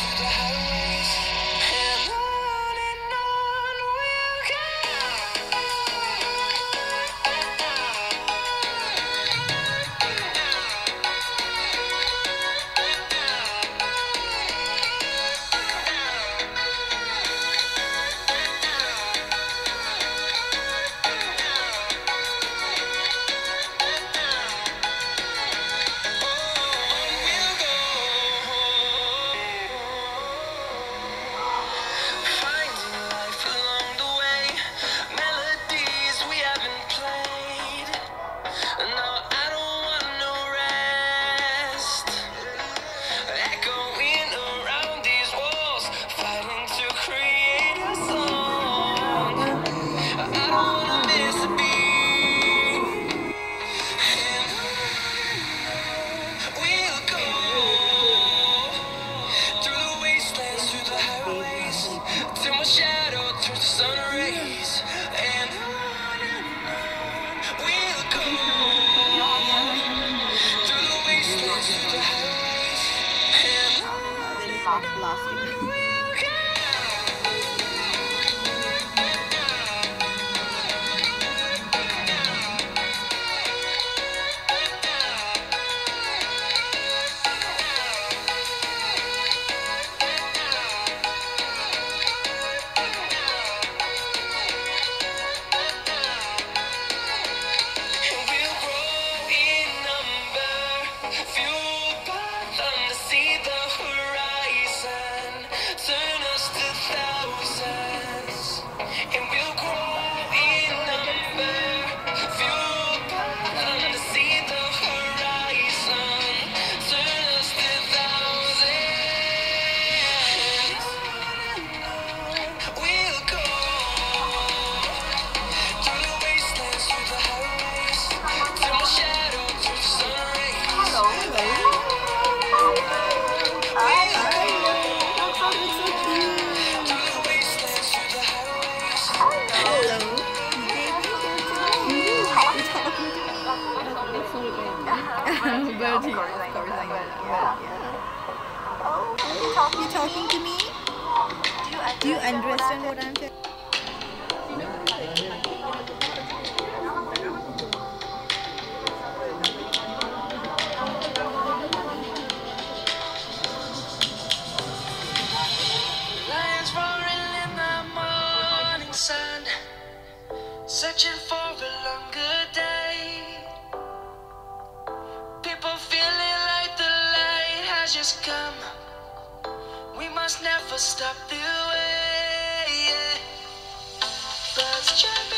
Yes. plastic talking to me? Do you understand, Do you understand what I'm saying? Searching for a longer day must never stop the way. Yeah. Birds jumping.